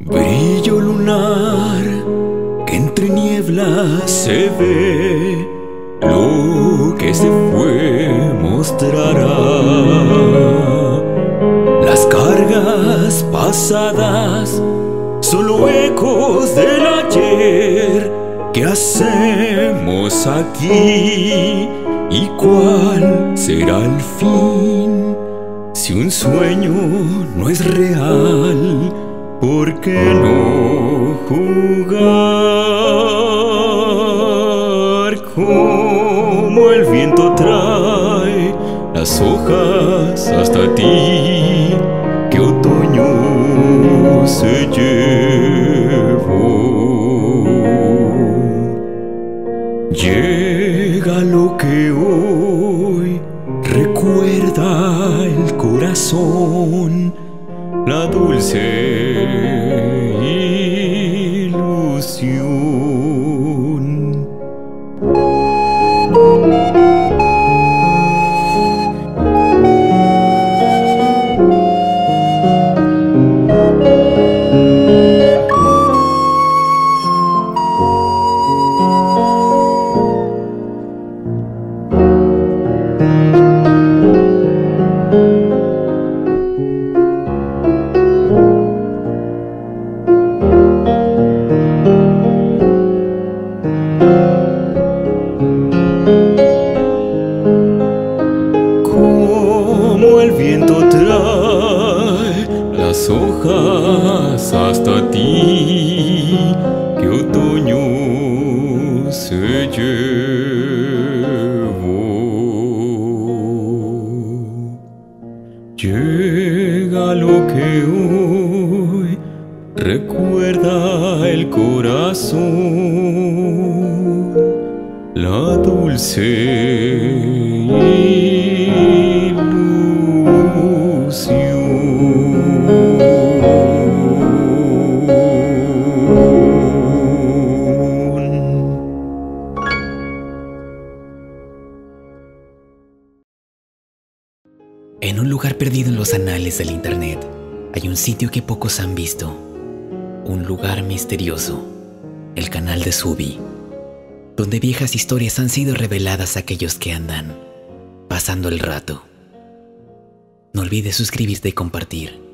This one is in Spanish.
Brillo lunar que entre nieblas se ve, lo que se fue mostrará. Las cargas pasadas, solo ecos del ayer, ¿qué hacemos aquí? ¿Y cuál será el fin? Si un sueño no es real, ¿por qué no jugar? Como el viento trae las hojas hasta ti, que otoño se llevó. Llega lo que hoy recuerda el corazón, la dulce Como el viento trae las hojas hasta ti, que otoño se llevó. Llega lo que hoy recuerda el corazón, la dulce En un lugar perdido en los anales del Internet hay un sitio que pocos han visto. Un lugar misterioso. El canal de Subi. Donde viejas historias han sido reveladas a aquellos que andan pasando el rato. No olvides suscribirte y compartir.